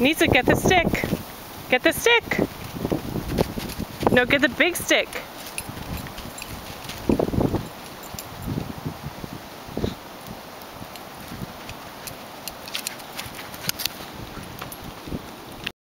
Nisa, get the stick. Get the stick. No, get the big stick.